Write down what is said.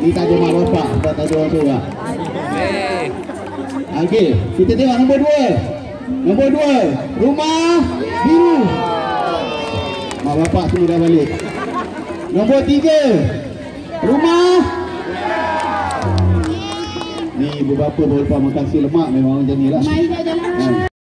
Ni tajuk mak bapak Bukan tajuk orang seorang Okey Kita tengok nombor dua. Nombor dua Rumah Biru. Mak bapak semua dah balik. Nombor tiga Rumah. Ni beberapa lepas makan si lemak memang macam ni lah. Mai dah jalan kan?